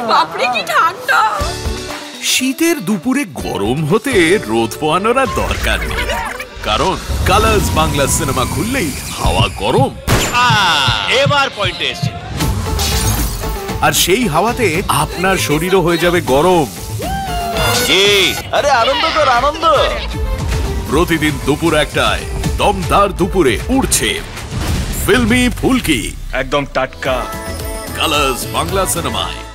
বাপরে কি ঠান্ডা। শীতের দুপুরে গরম হতে রোদ পোয়ানোর আর দরকার নেই। কারণ কালার্স বাংলা সিনেমা খুললেই হাওয়া গরম। এবার পয়েন্টে এসছে। আর সেই হাওয়াতে আপনার শরীরও হয়ে যাবে গরম। আরে আনন্দ কর আনন্দ। প্রতিদিন দুপুর একটায় দমদার দুপুরে উড়ছে ফিল্মি ফুলকি। একদম টাটকা। কালার্স বাংলা সিনেমায়।